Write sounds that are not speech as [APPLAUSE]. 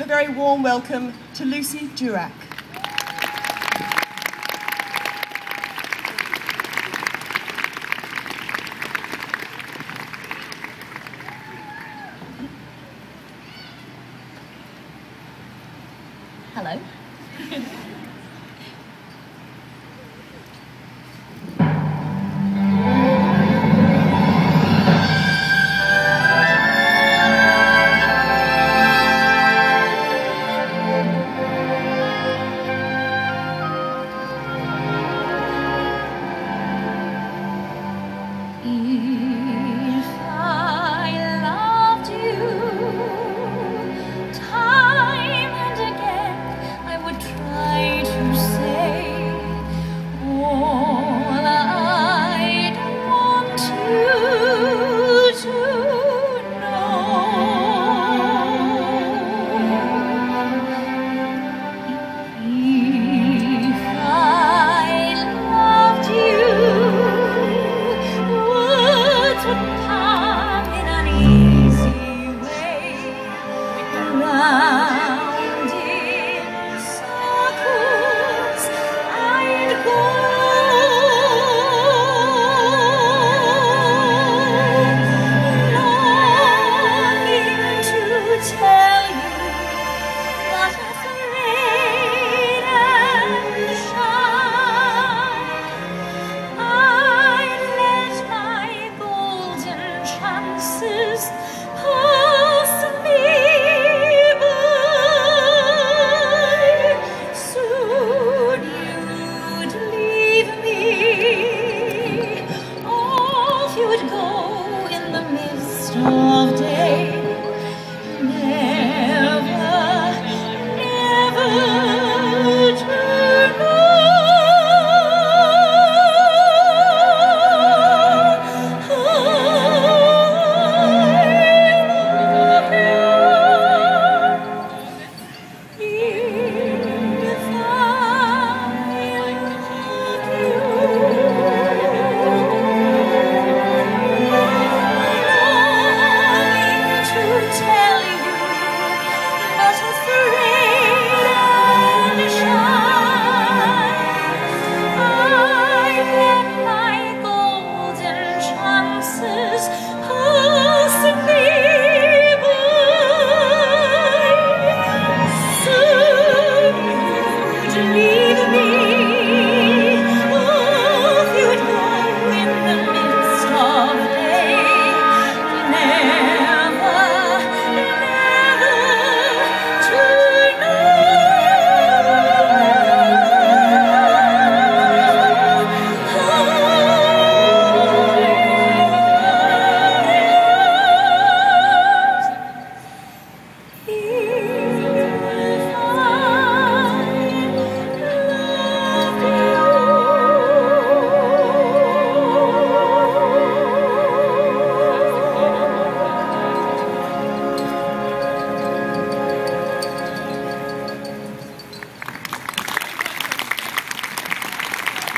A very warm welcome to Lucy Durack. Hello. [LAUGHS] of day.